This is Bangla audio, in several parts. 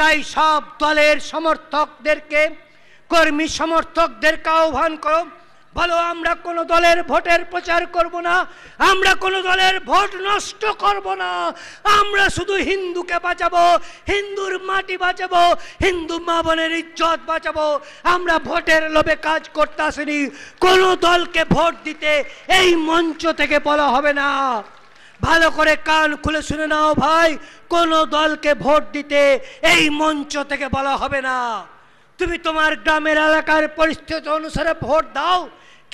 তাই সব দলের সমর্থকদেরকে, কর্মী সমর্থকদেরকে আহ্বান করো। বলো, আমরা কোনো দলের ভোটের প্রচার করব না, আমরা কোনো দলের ভোট নষ্ট করব না, আমরা শুধু হিন্দুকে বাঁচাবো, হিন্দুর মাটি বাঁচাবো, হিন্দু মা বোনের ইজ্জত বাঁচাবো। আমরা ভোটের লোভে কাজ করতে আসিনি, কোনো দলকে ভোট দিতে এই মঞ্চ থেকে বলা হবে না। ভালো করে কান খুলে শুনে নাও ভাই, কোন দলকে ভোট দিতে এই মঞ্চ থেকে বলা হবে না। তুমি তোমার গ্রামের এলাকার পরিস্থিতি অনুসারে ভোট দাও,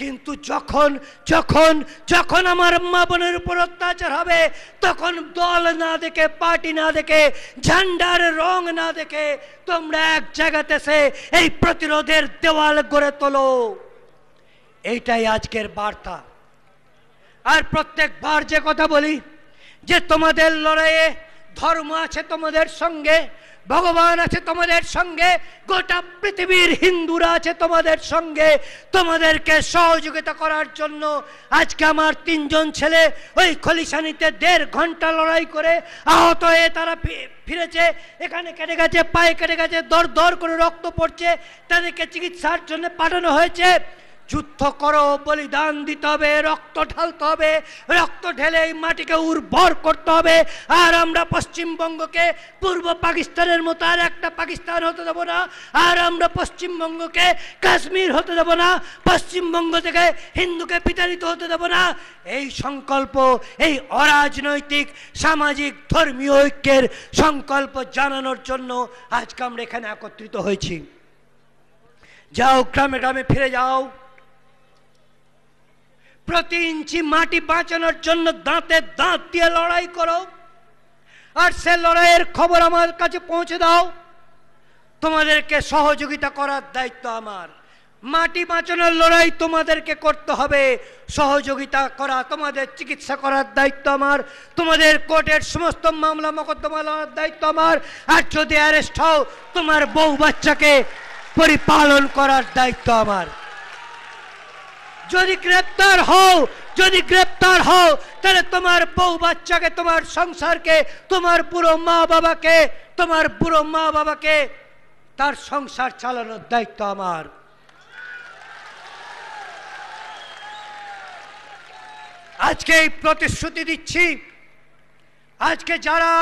কিন্তু যখন যখন যখন আমার মা বোনের উপর অত্যাচার হবে, তখন দল না দেখে, পার্টি না দেখে ঝান্ডার রং না দেখে, তোমরা এক জায়গাতে এসে এই প্রতিরোধের দেওয়াল গড়ে তোলো। এইটাই আজকের বার্তা। আর প্রত্যেকবার যে কথা বলি, যে তোমাদের লড়াইয়ে ধর্ম আছে তোমাদের সঙ্গে, ভগবান আছে তোমাদের সঙ্গে, গোটা পৃথিবীর হিন্দুরা আছে তোমাদের সঙ্গে, তোমাদেরকে সহযোগিতা করার জন্য আজকে আমার তিনজন ছেলে ওই খলিশানিতে দেড় ঘণ্টা লড়াই করে আহত হয়ে তারা ফিরেছে। এখানে কেটে গেছে, পায়ে কেটে গেছে, দর দর করে রক্ত পড়ছে, তাদেরকে চিকিৎসার জন্য পাঠানো হয়েছে। যুদ্ধ করো, বলিদান দিতে হবে, রক্ত ঢালতে হবে, রক্ত ঢেলে এই মাটিকে উর্বর করতে হবে। আর আমরা পশ্চিমবঙ্গকে, পূর্ব পাকিস্তানের মতো আর একটা পাকিস্তান হতে দেবো না, আর আমরা পশ্চিমবঙ্গকে কাশ্মীর হতে দেবো না, পশ্চিমবঙ্গ থেকে হিন্দুকে বিতাড়িত হতে দেবো না। এই সংকল্প, এই অরাজনৈতিক, সামাজিক, ধর্মীয় ঐক্যের সংকল্প জানানোর জন্য আজকে আমরা এখানে একত্রিত হয়েছি। যাও, গ্রামে গ্রামে ফিরে যাও। প্রতি ইঞ্চি মাটি বাঁচানোর জন্য দাঁতে দাঁত দিয়ে লড়াই করো। আর সে লড়াইয়ের খবর আমার কাছে পৌঁছে দাও। তোমাদেরকে সহযোগিতা করার দায়িত্ব আমার। মাটি বাঁচানোর লড়াই তোমাদেরকে করতে হবে। সহযোগিতা করা, তোমাদের চিকিৎসা করার দায়িত্ব আমার। তোমাদের কোর্টের সমস্ত মামলা মোকদ্দমা লড়ার দায়িত্ব আমার। আর যদি অ্যারেস্ট হও, তোমার বউ বাচ্চাকে পরিপালন করার দায়িত্ব আমার। যদি গ্রেপ্তার হও, যদি গ্রেপ্তার হও, তাহলে তোমার বউ বাচ্চাকে, তোমার সংসারকে, তোমার বুড়ো মা বাবাকে, তোমার বুড়ো মা বাবাকে, তার সংসার চালানোর দায়িত্ব আমার। আজকে এই প্রতিশ্রুতি দিচ্ছি। আজকে যারা